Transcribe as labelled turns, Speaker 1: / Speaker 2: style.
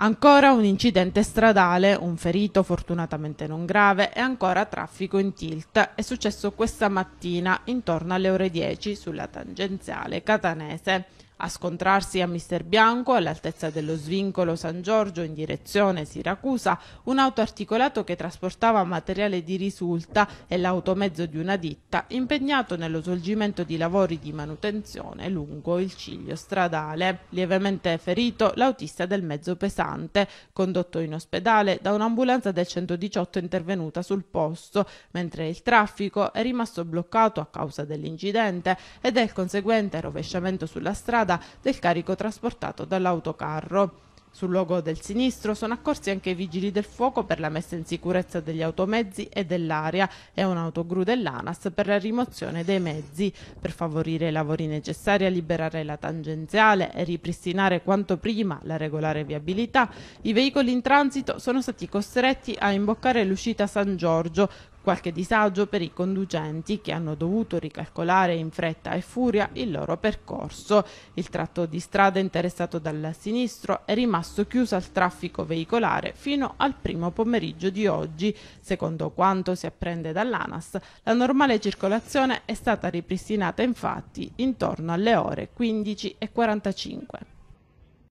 Speaker 1: Ancora un incidente stradale, un ferito fortunatamente non grave e ancora traffico in tilt. È successo questa mattina intorno alle ore 10 sulla tangenziale catanese. A scontrarsi a Mister Bianco, all'altezza dello svincolo San Giorgio in direzione Siracusa, un autoarticolato che trasportava materiale di risulta e l'automezzo di una ditta impegnato nello svolgimento di lavori di manutenzione lungo il ciglio stradale. Lievemente ferito l'autista del mezzo pesante, condotto in ospedale da un'ambulanza del 118 intervenuta sul posto, mentre il traffico è rimasto bloccato a causa dell'incidente e del conseguente rovesciamento sulla strada strada del carico trasportato dall'autocarro. Sul luogo del sinistro sono accorsi anche i vigili del fuoco per la messa in sicurezza degli automezzi e dell'aria e un autogru dell'ANAS per la rimozione dei mezzi. Per favorire i lavori necessari a liberare la tangenziale e ripristinare quanto prima la regolare viabilità, i veicoli in transito sono stati costretti a imboccare l'uscita San Giorgio Qualche disagio per i conducenti che hanno dovuto ricalcolare in fretta e furia il loro percorso. Il tratto di strada interessato dal sinistro è rimasto chiuso al traffico veicolare fino al primo pomeriggio di oggi. Secondo quanto si apprende dall'ANAS, la normale circolazione è stata ripristinata infatti intorno alle ore 15.45.